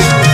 Woo!